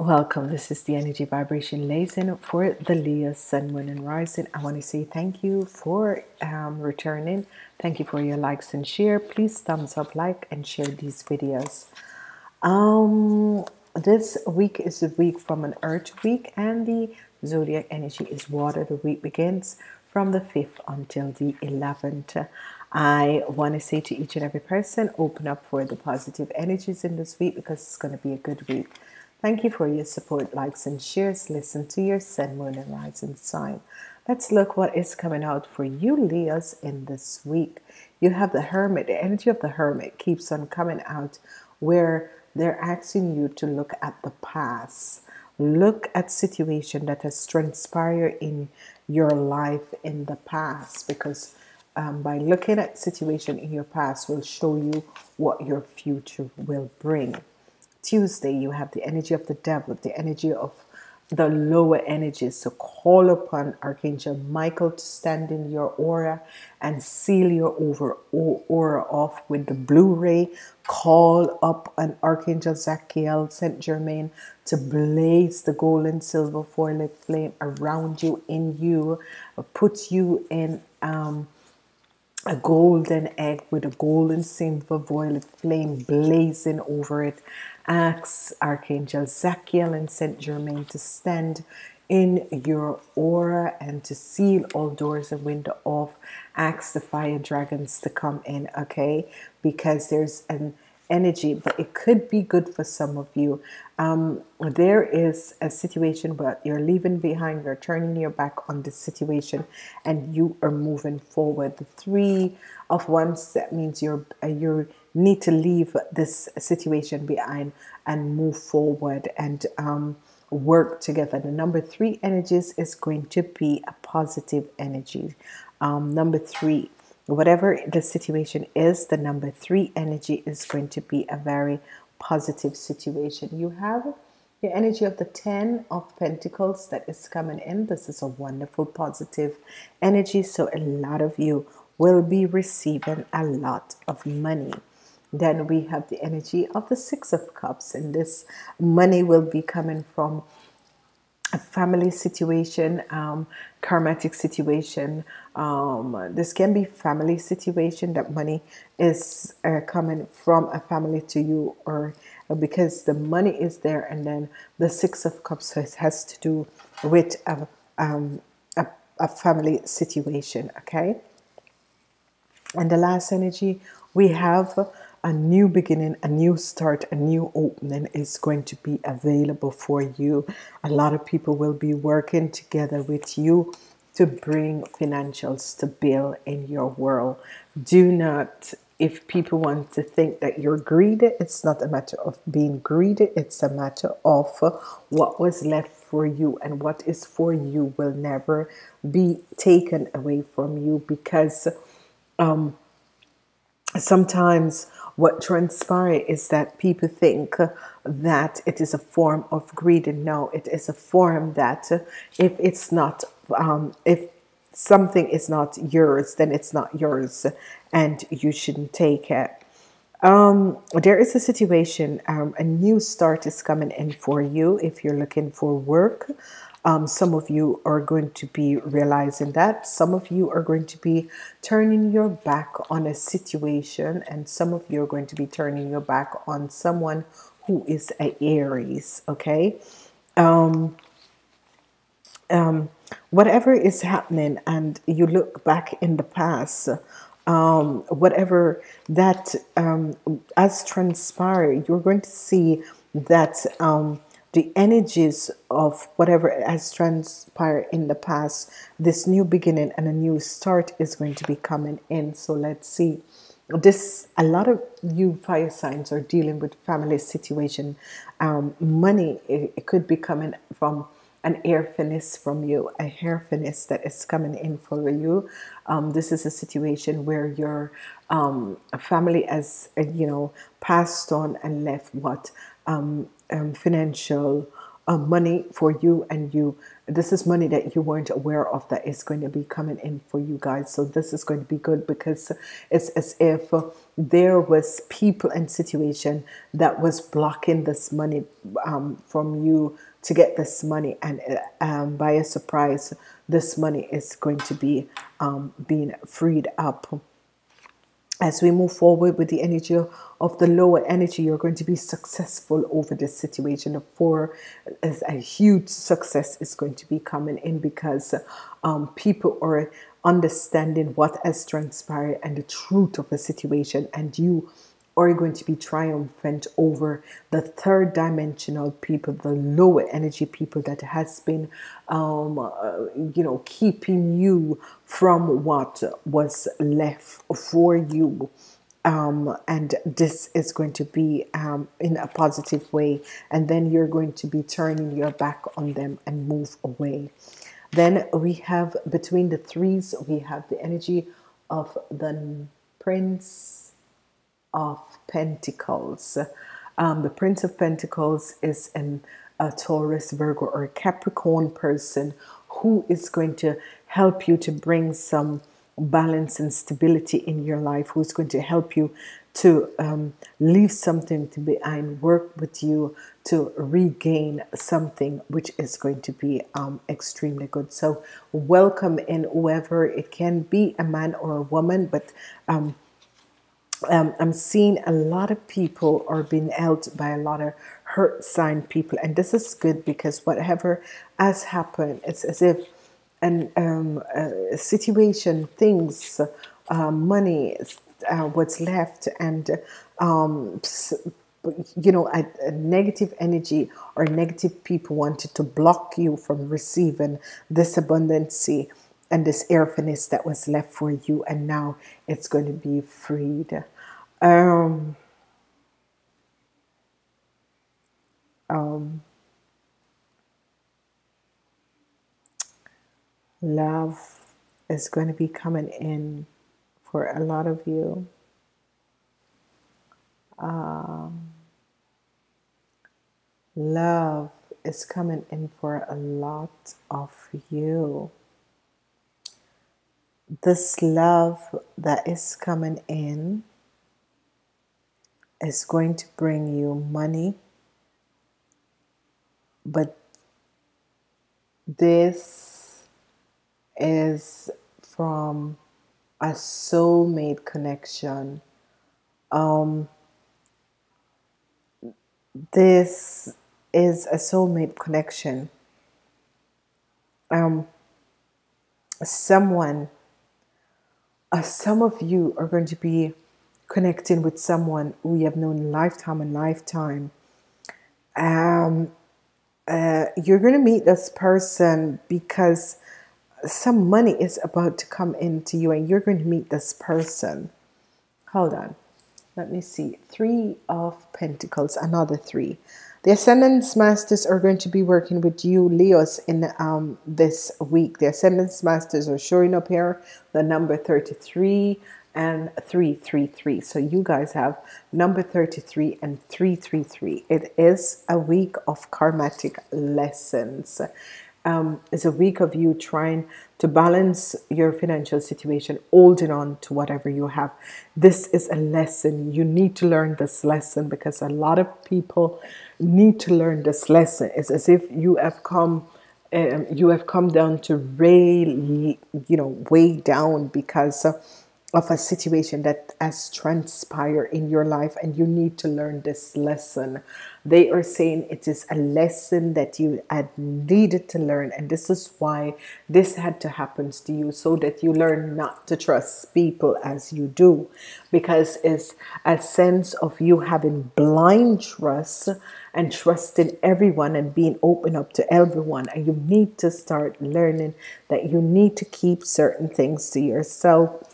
Welcome. This is the energy vibration lesson for the Leo Sun, Moon, and Rising. I want to say thank you for um, returning. Thank you for your likes and share. Please thumbs up, like, and share these videos. Um, this week is a week from an Earth week, and the zodiac energy is water. The week begins from the 5th until the 11th. I want to say to each and every person, open up for the positive energies in this week because it's going to be a good week. Thank you for your support, likes, and shares. Listen to your sun, moon, and rising sign. Let's look what is coming out for you, Leos, in this week. You have the Hermit. The energy of the Hermit keeps on coming out where they're asking you to look at the past. Look at situation that has transpired in your life in the past because um, by looking at situation in your past will show you what your future will bring. Tuesday, you have the energy of the devil, the energy of the lower energies. So call upon Archangel Michael to stand in your aura and seal your over aura off with the blue ray. Call up an Archangel Zadkiel Saint Germain to blaze the gold and silver violet flame around you, in you, put you in um, a golden egg with a golden silver violet flame blazing over it Ask Archangel Zadkiel and Saint Germain to stand in your aura and to seal all doors and window off. Ask the fire dragons to come in, okay? Because there's an energy, but it could be good for some of you. Um, there is a situation where you're leaving behind, you're turning your back on the situation, and you are moving forward. The three of wands that means you're uh, you're need to leave this situation behind and move forward and um, work together. The number three energies is going to be a positive energy. Um, number three, whatever the situation is, the number three energy is going to be a very positive situation. You have the energy of the 10 of pentacles that is coming in. This is a wonderful positive energy. So a lot of you will be receiving a lot of money. Then we have the energy of the Six of Cups, and this money will be coming from a family situation, um, karmatic situation. Um, this can be family situation that money is uh, coming from a family to you, or uh, because the money is there, and then the Six of Cups has, to do with a, um, a, a family situation. Okay, and the last energy we have a new beginning, a new start, a new opening is going to be available for you. A lot of people will be working together with you to bring financial stability in your world. Do not, if people want to think that you're greedy, it's not a matter of being greedy, it's a matter of what was left for you and what is for you will never be taken away from you because um, sometimes what transpires is that people think that it is a form of greed. And no it is a form that if it's not um, if something is not yours then it's not yours and you shouldn't take it. Um, there is a situation um, a new start is coming in for you if you're looking for work um, some of you are going to be realizing that. Some of you are going to be turning your back on a situation, and some of you are going to be turning your back on someone who is a Aries. Okay. Um, um, whatever is happening, and you look back in the past, um, whatever that um, has transpired, you're going to see that um, the energies of whatever has transpired in the past, this new beginning and a new start is going to be coming in. So let's see. This a lot of you fire signs are dealing with family situation. Um, money it, it could be coming from an air airfiness from you, a hair hairfiness that is coming in for you. Um, this is a situation where your um, family has, uh, you know, passed on and left what um, um, financial uh, money for you and you this is money that you weren't aware of that is going to be coming in for you guys. So this is going to be good because it's as if there was people and situation that was blocking this money um, from you to get this money. And um, by a surprise this money is going to be um, being freed up as we move forward with the energy of the lower energy, you're going to be successful over this situation. For a huge success is going to be coming in because um, people are understanding what has transpired and the truth of the situation, and you are going to be triumphant over the third dimensional people, the lower energy people that has been, um, uh, you know, keeping you from what was left for you. Um, and this is going to be um, in a positive way, and then you're going to be turning your back on them and move away. Then we have between the threes, we have the energy of the prince of Pentacles. Um, the Prince of Pentacles is an, a Taurus, Virgo, or Capricorn person who is going to help you to bring some balance and stability in your life, who's going to help you to um, leave something to behind, work with you to regain something which is going to be um, extremely good. So, welcome in whoever it can be a man or a woman, but um, um, I'm seeing a lot of people are being held by a lot of hurt sign people, and this is good because whatever has happened, it's as if um, a situation, things, uh, money, uh, what's left, and um, you know, a, a, negative energy or negative people wanted to block you from receiving this abundancy and this earthiness that was left for you, and now it's going to be freed. Um, um, love is going to be coming in for a lot of you. Um, love is coming in for a lot of you this love that is coming in is going to bring you money, but this is from a soulmate connection. Um, this is a soulmate connection. Um, someone uh, some of you are going to be connecting with someone who you have known lifetime and lifetime. Um, uh, you're going to meet this person because some money is about to come into you and you're going to meet this person. Hold on. Let me see. Three of Pentacles, another three. The Ascendance Masters are going to be working with you, Leos, in um, this week. The Ascendance Masters are showing up here, the number 33 and 333. So you guys have number 33 and 333. It is a week of karmatic lessons um, is a week of you trying to balance your financial situation, holding on to whatever you have. This is a lesson. You need to learn this lesson because a lot of people need to learn this lesson. It's as if you have come. Um, you have come down to really, you know, way down because uh, of a situation that has transpired in your life and you need to learn this lesson. They are saying it is a lesson that you had needed to learn, and this is why this had to happen to you so that you learn not to trust people as you do, because it's a sense of you having blind trust and trusting everyone and being open up to everyone. And you need to start learning that you need to keep certain things to yourself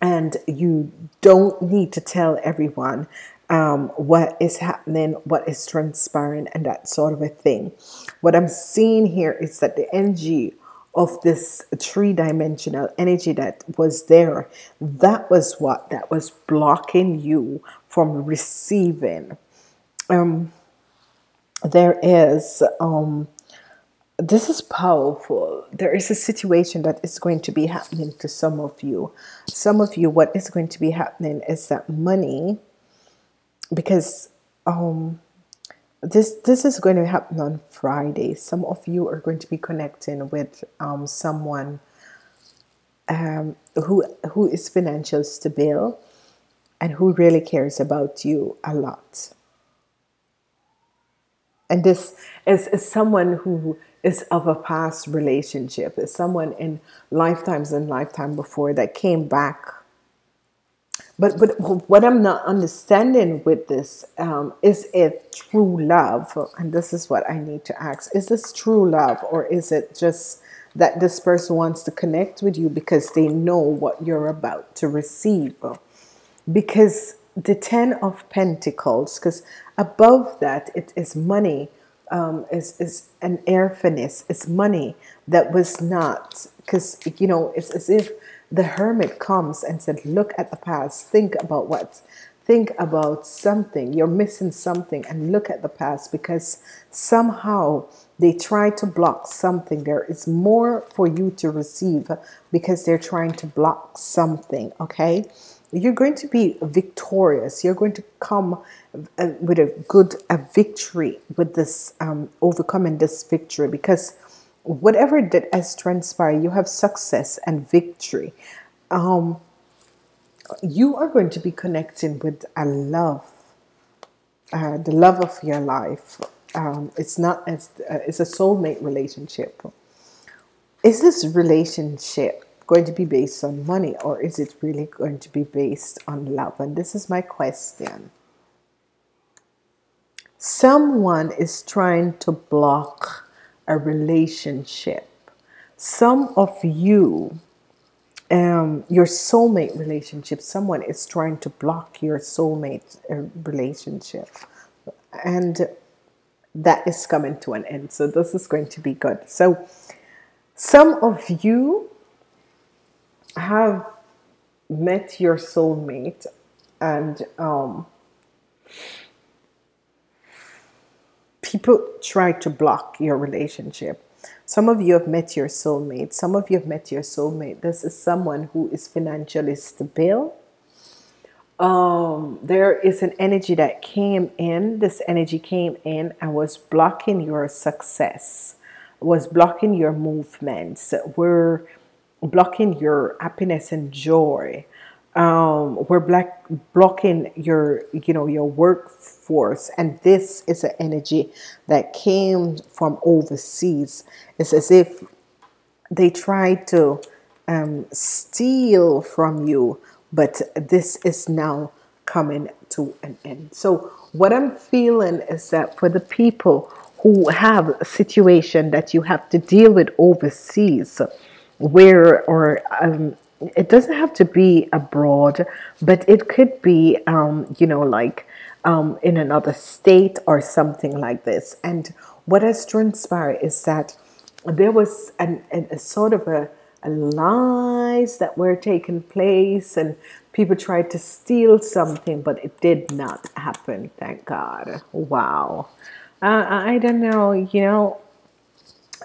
and you don't need to tell everyone um, what is happening, what is transpiring, and that sort of a thing. What I'm seeing here is that the energy of this three dimensional energy that was there, that was what that was blocking you from receiving. Um, there is um, this is powerful. There is a situation that is going to be happening to some of you. Some of you, what is going to be happening is that money, because um, this this is going to happen on Friday. Some of you are going to be connecting with um, someone um, who who is financial stable and who really cares about you a lot. And this is, is someone who is of a past relationship, is someone in lifetimes and lifetime before that came back. But but what I'm not understanding with this um, is it true love, and this is what I need to ask: Is this true love, or is it just that this person wants to connect with you because they know what you're about to receive? Because the Ten of Pentacles, because above that it is money, um, is, is an airfiness, it's money that was not, because, you know, it's as if the hermit comes and said, look at the past, think about what, think about something, you're missing something and look at the past because somehow they try to block something. There is more for you to receive because they're trying to block something, okay? You're going to be victorious. You're going to come uh, with a good a victory with this um, overcoming this victory because whatever that has transpired, you have success and victory. Um, you are going to be connecting with a love, uh, the love of your life. Um, it's not as uh, it's a soulmate relationship. Is this relationship going to be based on money or is it really going to be based on love? And this is my question. Someone is trying to block a relationship. Some of you, um, your soulmate relationship, someone is trying to block your soulmate uh, relationship. And that is coming to an end. So this is going to be good. So some of you have met your soulmate and um, people try to block your relationship. Some of you have met your soulmate. Some of you have met your soulmate. This is someone who is financially stable. Um, there is an energy that came in. This energy came in and was blocking your success, was blocking your movements. Were blocking your happiness and joy. Um, we're black blocking your you know your workforce. And this is an energy that came from overseas. It's as if they tried to um, steal from you but this is now coming to an end. So what i'm feeling is that for the people who have a situation that you have to deal with overseas where or um, it doesn't have to be abroad, but it could be, um, you know, like um, in another state or something like this. And what has transpired is that there was an, an, a sort of a, a lies that were taking place and people tried to steal something, but it did not happen. Thank God. Wow. Uh, I don't know, you know,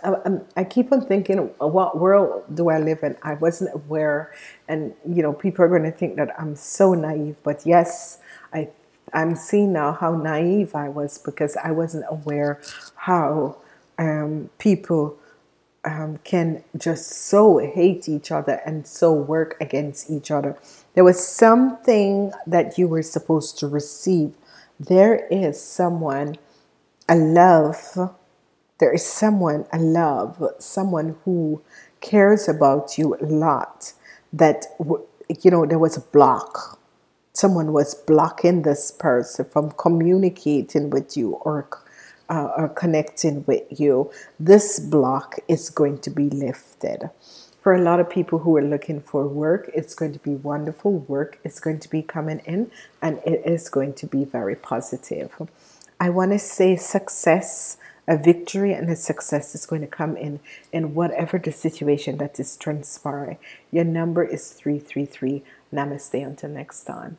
I, I, keep on thinking, what world do I live in? I wasn't aware, and you know, people are going to think that I'm so naive. But yes, I I'm seeing now how naive I was because I wasn't aware how um, people um, can just so hate each other and so work against each other. There was something that you were supposed to receive. There is someone, a love there is someone, a love, someone who cares about you a lot, that, you know, there was a block. Someone was blocking this person from communicating with you or, uh, or connecting with you. This block is going to be lifted. For a lot of people who are looking for work, it's going to be wonderful. Work is going to be coming in and it is going to be very positive. I want to say success a victory and a success is going to come in in whatever the situation that is transpiring. Your number is 333. Namaste until next time.